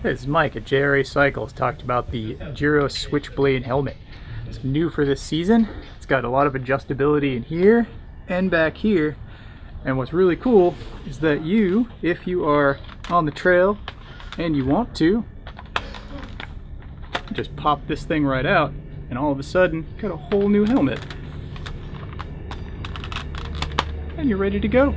This is Mike at JRA Cycles talked about the Giro Switchblade helmet. It's new for this season. It's got a lot of adjustability in here and back here. And what's really cool is that you, if you are on the trail and you want to, just pop this thing right out and all of a sudden got a whole new helmet. And you're ready to go.